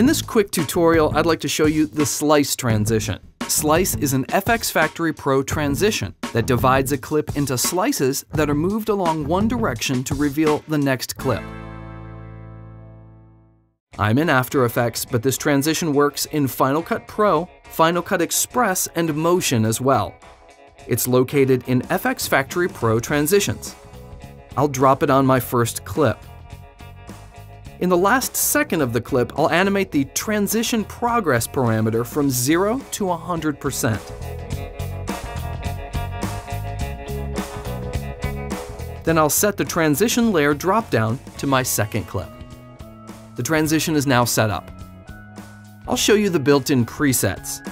In this quick tutorial, I'd like to show you the slice transition. Slice is an FxFactory Pro transition that divides a clip into slices that are moved along one direction to reveal the next clip. I'm in After Effects, but this transition works in Final Cut Pro, Final Cut Express, and Motion as well. It's located in FxFactory Pro Transitions. I'll drop it on my first clip. In the last second of the clip, I'll animate the transition progress parameter from 0 to 100%. Then I'll set the transition layer dropdown to my second clip. The transition is now set up. I'll show you the built-in presets.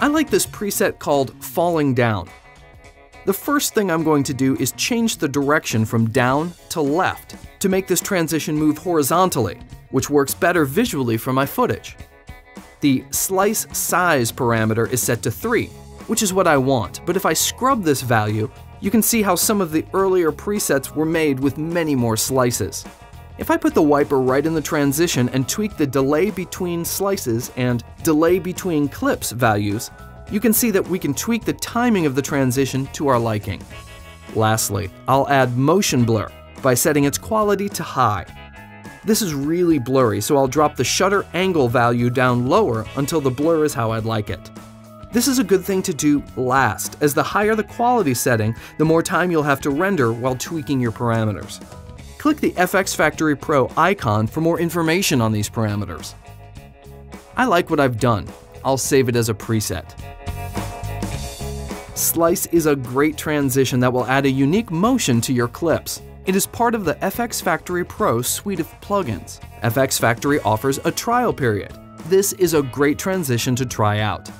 I like this preset called Falling Down. The first thing I'm going to do is change the direction from down to left to make this transition move horizontally, which works better visually for my footage. The slice size parameter is set to 3, which is what I want, but if I scrub this value, you can see how some of the earlier presets were made with many more slices. If I put the wiper right in the transition and tweak the delay between slices and delay between clips values, you can see that we can tweak the timing of the transition to our liking. Lastly, I'll add motion blur by setting its quality to high. This is really blurry, so I'll drop the shutter angle value down lower until the blur is how I'd like it. This is a good thing to do last, as the higher the quality setting, the more time you'll have to render while tweaking your parameters click the FxFactory Pro icon for more information on these parameters. I like what I've done. I'll save it as a preset. Slice is a great transition that will add a unique motion to your clips. It is part of the FxFactory Pro suite of plugins. FxFactory offers a trial period. This is a great transition to try out.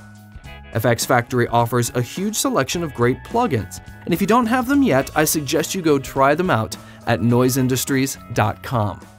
FxFactory offers a huge selection of great plugins, and if you don't have them yet, I suggest you go try them out at noiseindustries.com.